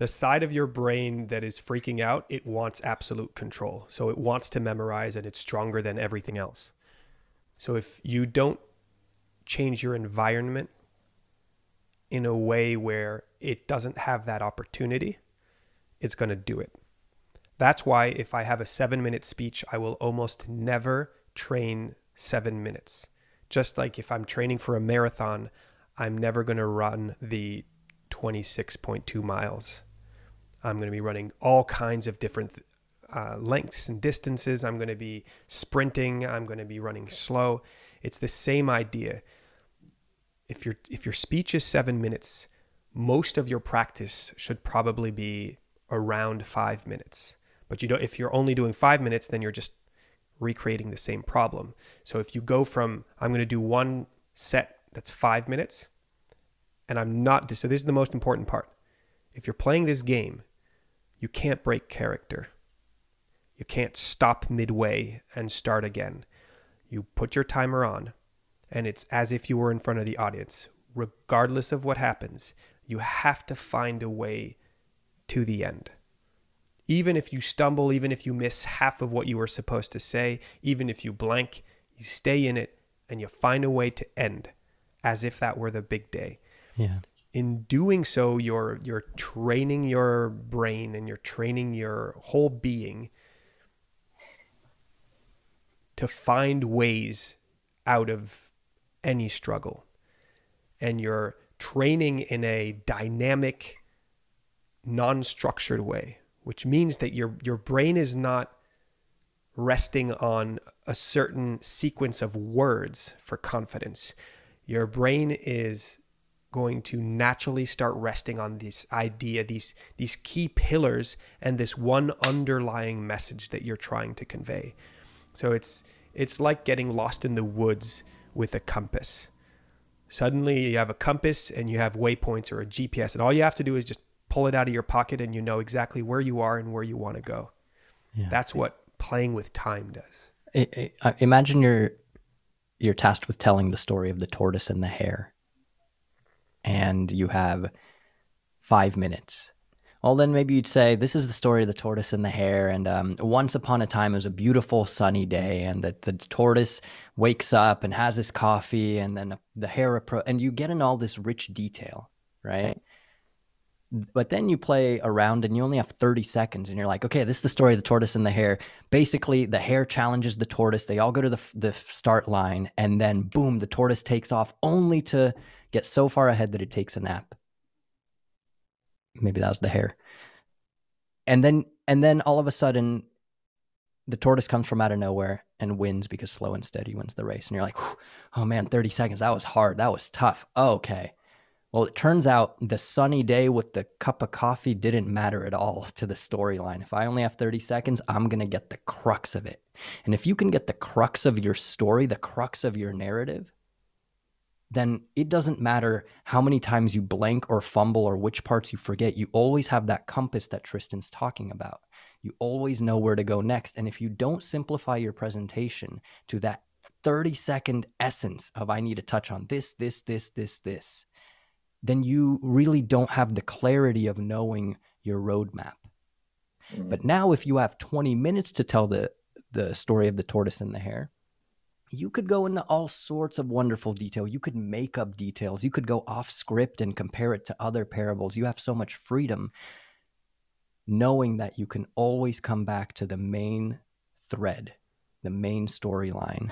the side of your brain that is freaking out, it wants absolute control. So it wants to memorize and it's stronger than everything else. So if you don't change your environment in a way where it doesn't have that opportunity, it's going to do it. That's why if I have a seven minute speech, I will almost never train seven minutes. Just like if I'm training for a marathon, I'm never going to run the 26.2 miles. I'm going to be running all kinds of different uh, lengths and distances. I'm going to be sprinting. I'm going to be running slow. It's the same idea. If your if your speech is seven minutes, most of your practice should probably be around five minutes. But you don't. If you're only doing five minutes, then you're just recreating the same problem. So if you go from I'm going to do one set that's five minutes, and I'm not. So this is the most important part. If you're playing this game you can't break character. You can't stop midway and start again. You put your timer on, and it's as if you were in front of the audience. Regardless of what happens, you have to find a way to the end. Even if you stumble, even if you miss half of what you were supposed to say, even if you blank, you stay in it and you find a way to end as if that were the big day. Yeah in doing so you're you're training your brain and you're training your whole being to find ways out of any struggle. And you're training in a dynamic non-structured way which means that your your brain is not resting on a certain sequence of words for confidence. Your brain is going to naturally start resting on this idea, these these key pillars, and this one underlying message that you're trying to convey. So it's it's like getting lost in the woods with a compass. Suddenly you have a compass and you have waypoints or a GPS, and all you have to do is just pull it out of your pocket and you know exactly where you are and where you want to go. Yeah. That's what playing with time does. I, I, imagine you're you're tasked with telling the story of the tortoise and the hare and you have five minutes. Well, then maybe you'd say, This is the story of the tortoise and the hare. And um, once upon a time, it was a beautiful sunny day, and the, the tortoise wakes up and has his coffee, and then the hare, appro- and you get in all this rich detail, right? But then you play around and you only have 30 seconds, and you're like, okay, this is the story of the tortoise and the hare. Basically, the hare challenges the tortoise. They all go to the, the start line, and then boom, the tortoise takes off only to get so far ahead that it takes a nap. Maybe that was the hare. And then and then all of a sudden the tortoise comes from out of nowhere and wins because slow and steady wins the race. And you're like, oh man, 30 seconds. That was hard. That was tough. Okay. Well, it turns out the sunny day with the cup of coffee didn't matter at all to the storyline. If I only have 30 seconds, I'm going to get the crux of it. And if you can get the crux of your story, the crux of your narrative, then it doesn't matter how many times you blank or fumble or which parts you forget. You always have that compass that Tristan's talking about. You always know where to go next. And if you don't simplify your presentation to that 30 second essence of I need to touch on this, this, this, this, this, then you really don't have the clarity of knowing your roadmap. Mm-hmm. But now, if you have 20 minutes to tell the, the story of the tortoise and the hare, you could go into all sorts of wonderful detail. You could make up details. You could go off script and compare it to other parables. You have so much freedom knowing that you can always come back to the main thread, the main storyline.